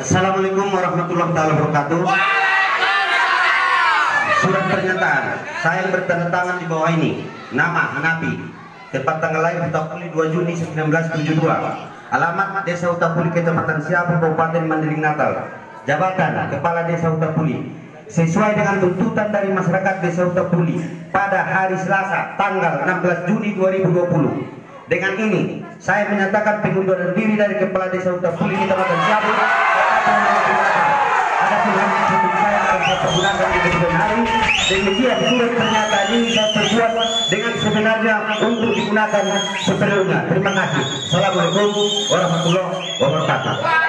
Assalamualaikum warahmatullahi wabarakatuh. Surat pernyataan. Saya bertanda tangan di bawah ini. Nama Hanafi. Tepat tanggal lahir Utapuli 2 Juni 1972. Alamat Desa Utapuli Kecamatan Siapa Kabupaten Mandailing Natal. Jabatan Kepala Desa Utapuli. Sesuai dengan tuntutan dari masyarakat Desa Utapuli pada hari Selasa tanggal 16 Juni 2020. Dengan ini, saya menyatakan pengunduran diri dari Kepala Desa Utapuli Kecamatan Siapa akan saya pergunakan di kemudian hari demikian surat pernyataan ini saya perbuat dengan sebenarnya untuk digunakan sepenuhnya. Terima kasih. Assalamualaikum warahmatullahi wabarakatuh